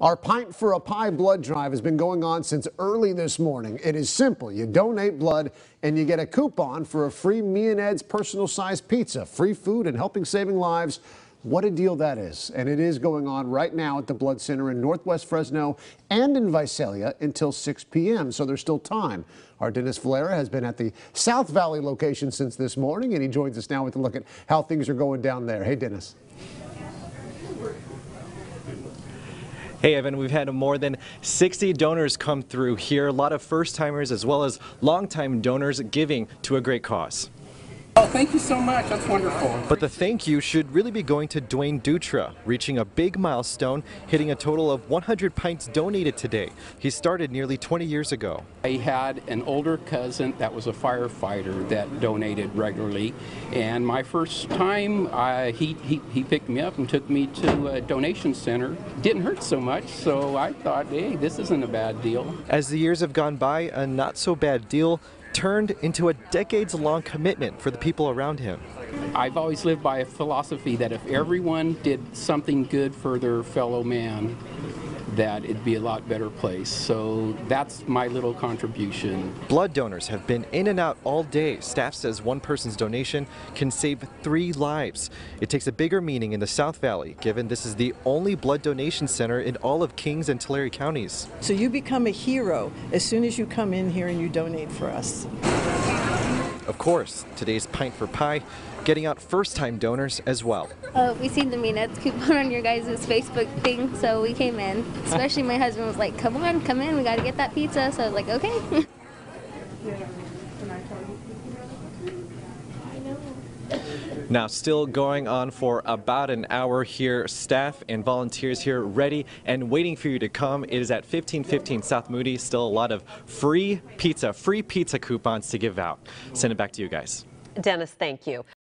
Our Pint for a Pie blood drive has been going on since early this morning. It is simple. You donate blood and you get a coupon for a free Me and Ed's personal sized pizza, free food and helping saving lives. What a deal that is. And it is going on right now at the Blood Center in Northwest Fresno and in Visalia until 6 p.m. So there's still time. Our Dennis Valera has been at the South Valley location since this morning and he joins us now with a look at how things are going down there. Hey, Dennis. Hey, Evan, we've had more than 60 donors come through here, a lot of first timers as well as longtime donors giving to a great cause. Oh, thank you so much. That's wonderful. But the thank you should really be going to Dwayne Dutra, reaching a big milestone, hitting a total of 100 pints donated today. He started nearly 20 years ago. I had an older cousin that was a firefighter that donated regularly, and my first time, uh, he, he, he picked me up and took me to a donation center. Didn't hurt so much, so I thought, hey, this isn't a bad deal. As the years have gone by, a not so bad deal turned into a decades long commitment for the people around him. I've always lived by a philosophy that if everyone did something good for their fellow man, that it'd be a lot better place. So that's my little contribution. Blood donors have been in and out all day. Staff says one person's donation can save three lives. It takes a bigger meaning in the South Valley, given this is the only blood donation center in all of Kings and Tulare counties. So you become a hero as soon as you come in here and you donate for us. Of course, today's Pint for Pie getting out first-time donors as well. Uh, we seen the Me and coupon on your guys' Facebook thing, so we came in. Especially my husband was like, come on, come in, we gotta get that pizza. So I was like, okay. Now, still going on for about an hour here. Staff and volunteers here ready and waiting for you to come. It is at 1515 South Mooney. Still a lot of free pizza, free pizza coupons to give out. Send it back to you guys. Dennis, thank you.